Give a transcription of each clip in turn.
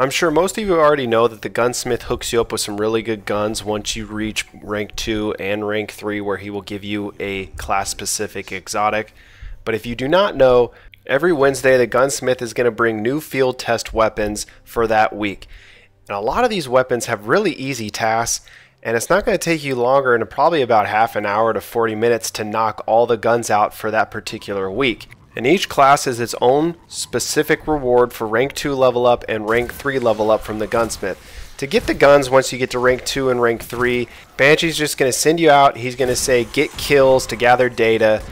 I'm sure most of you already know that the gunsmith hooks you up with some really good guns once you reach rank 2 and rank 3 where he will give you a class specific exotic. But if you do not know, every Wednesday the gunsmith is going to bring new field test weapons for that week. And a lot of these weapons have really easy tasks and it's not going to take you longer than probably about half an hour to 40 minutes to knock all the guns out for that particular week. And each class has its own specific reward for rank 2 level up and rank 3 level up from the gunsmith. To get the guns once you get to rank 2 and rank 3, Banshee's just going to send you out. He's going to say get kills to gather data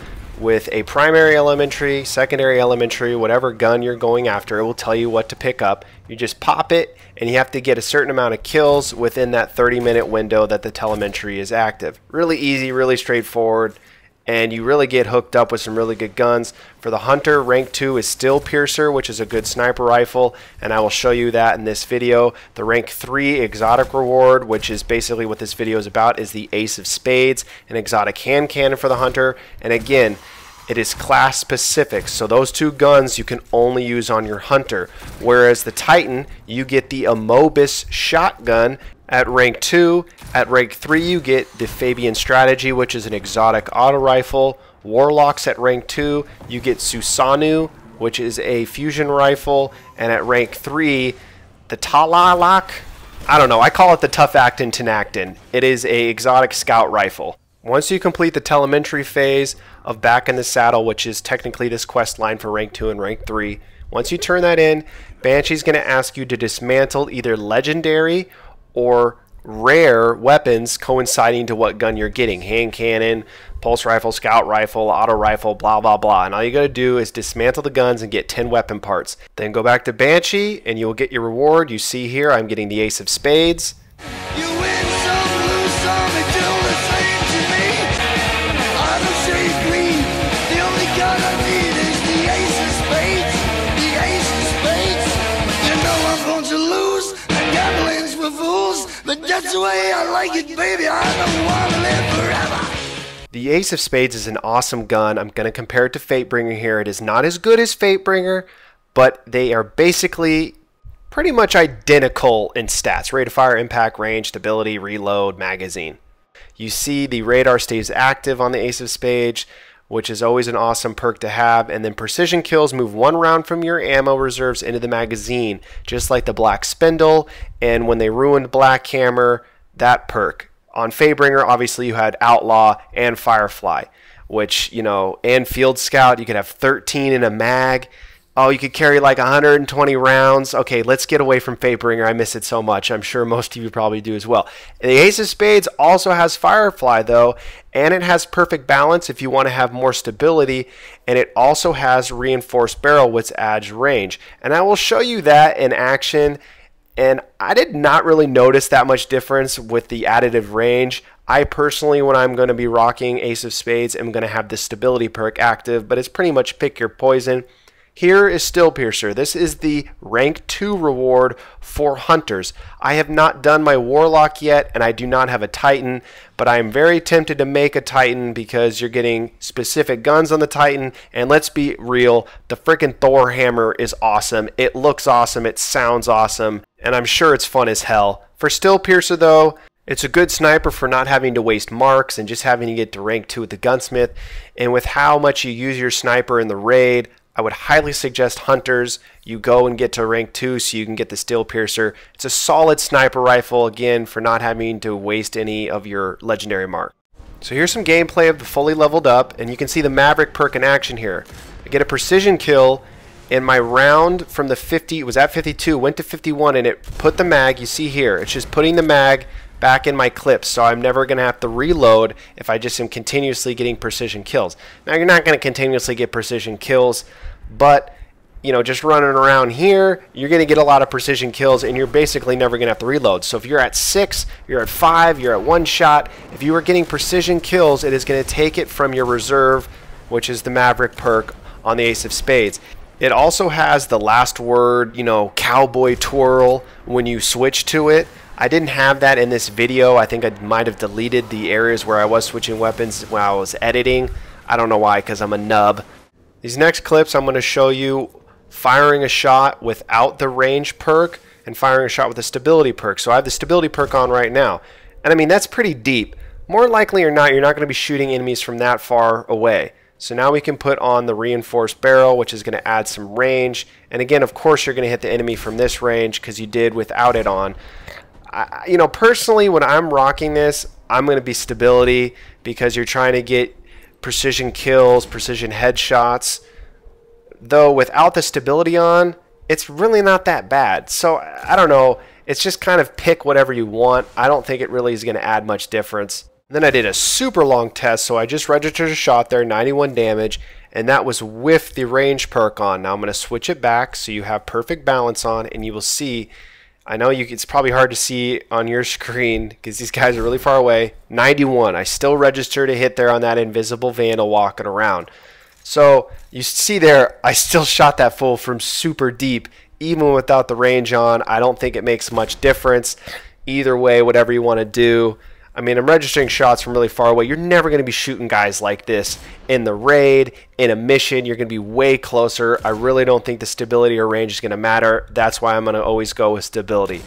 with a primary elementary, secondary elementary, whatever gun you're going after. It will tell you what to pick up. You just pop it and you have to get a certain amount of kills within that 30 minute window that the telemetry is active. Really easy, really straightforward and you really get hooked up with some really good guns. For the Hunter, rank 2 is Stillpiercer, which is a good sniper rifle, and I will show you that in this video. The rank 3 exotic reward, which is basically what this video is about, is the Ace of Spades, an exotic hand cannon for the Hunter, and again, it is class specific, so those two guns you can only use on your Hunter. Whereas the Titan, you get the Immobius shotgun at rank 2. At rank 3 you get the Fabian Strategy, which is an exotic auto rifle. Warlocks at rank 2, you get Susanoo, which is a fusion rifle. And at rank 3, the Tlaloc, I don't know, I call it the Tough Actin Tinactin. It is a exotic scout rifle. Once you complete the telemetry phase of Back in the Saddle, which is technically this quest line for rank 2 and rank 3, once you turn that in, Banshee's going to ask you to dismantle either legendary or rare weapons coinciding to what gun you're getting. Hand cannon, pulse rifle, scout rifle, auto rifle, blah, blah, blah. And all you got to do is dismantle the guns and get 10 weapon parts. Then go back to Banshee and you'll get your reward. You see here, I'm getting the Ace of Spades. But that's the way I like it, baby. I don't want to live forever. The Ace of Spades is an awesome gun. I'm going to compare it to Fatebringer here. It is not as good as Fatebringer, but they are basically pretty much identical in stats. Rate of fire, impact, range, stability, reload, magazine. You see the radar stays active on the Ace of Spades which is always an awesome perk to have. And then precision kills move one round from your ammo reserves into the magazine, just like the Black Spindle. And when they ruined Black Hammer, that perk. On Fatebringer, obviously you had Outlaw and Firefly, which, you know, and Field Scout, you could have 13 in a mag oh, you could carry like 120 rounds. Okay, let's get away from Fatebringer. I miss it so much. I'm sure most of you probably do as well. The Ace of Spades also has Firefly, though, and it has perfect balance if you want to have more stability, and it also has reinforced barrel, which adds range. And I will show you that in action. And I did not really notice that much difference with the additive range. I personally, when I'm going to be rocking Ace of Spades, am going to have the stability perk active, but it's pretty much pick your poison. Here is Stillpiercer. This is the rank 2 reward for hunters. I have not done my Warlock yet, and I do not have a Titan, but I am very tempted to make a Titan because you're getting specific guns on the Titan, and let's be real, the freaking Thor hammer is awesome. It looks awesome, it sounds awesome, and I'm sure it's fun as hell. For Stillpiercer, though, it's a good sniper for not having to waste marks and just having to get to rank 2 with the gunsmith. And with how much you use your sniper in the raid, I would highly suggest Hunters. You go and get to rank 2 so you can get the Stillpiercer. It's a solid sniper rifle, again, for not having to waste any of your legendary mark. So here's some gameplay of the fully leveled up, and you can see the Maverick perk in action here. I get a precision kill, and my round from the 50, it was at 52, went to 51, and it put the mag, you see here, it's just putting the mag back in my clips so I'm never going to have to reload if I just am continuously getting precision kills. Now you're not going to continuously get precision kills but you know, just running around here, you're going to get a lot of precision kills, and you're basically never going to have to reload. So if you're at six, you're at five, you're at one shot, if you are getting precision kills, it is going to take it from your reserve, which is the Maverick perk on the Ace of Spades. It also has the last word, you know, cowboy twirl when you switch to it. I didn't have that in this video. I think I might have deleted the areas where I was switching weapons while I was editing. I don't know why, because I'm a nub. These next clips I'm going to show you firing a shot without the range perk and firing a shot with the stability perk. So I have the stability perk on right now. And I mean, that's pretty deep. More likely or not, you're not going to be shooting enemies from that far away. So now we can put on the reinforced barrel, which is going to add some range. And again, of course, you're going to hit the enemy from this range because you did without it on. I, you know, personally, when I'm rocking this, I'm going to be stability because you're trying to get precision kills, precision headshots. Though without the stability on, it's really not that bad. So I don't know. It's just kind of pick whatever you want. I don't think it really is going to add much difference. Then I did a super long test, so I just registered a shot there, 91 damage, and that was with the range perk on. Now I'm going to switch it back so you have perfect balance on, and you will see, I know you, it's probably hard to see on your screen because these guys are really far away. 91, I still registered a hit there on that invisible vandal walking around. So you see there, I still shot that fool from super deep, even without the range on. I don't think it makes much difference. Either way, whatever you want to do. I mean, I'm registering shots from really far away. You're never going to be shooting guys like this in the raid, in a mission. You're going to be way closer. I really don't think the stability or range is going to matter. That's why I'm going to always go with stability.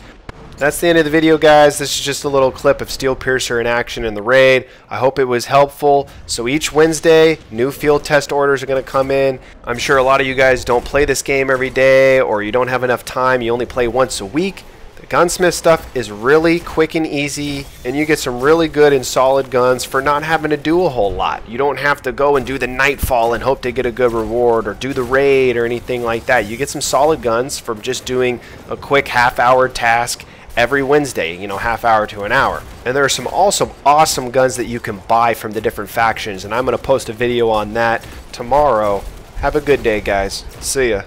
That's the end of the video, guys. This is just a little clip of Stillpiercer in action in the raid. I hope it was helpful. So each Wednesday, new field test orders are going to come in. I'm sure a lot of you guys don't play this game every day or you don't have enough time. You only play once a week. The gunsmith stuff is really quick and easy, and you get some really good and solid guns for not having to do a whole lot. You don't have to go and do the nightfall and hope to get a good reward or do the raid or anything like that. You get some solid guns from just doing a quick half hour task every Wednesday, you know, half hour to an hour. And there are some also awesome guns that you can buy from the different factions, and I'm going to post a video on that tomorrow. Have a good day, guys. See ya.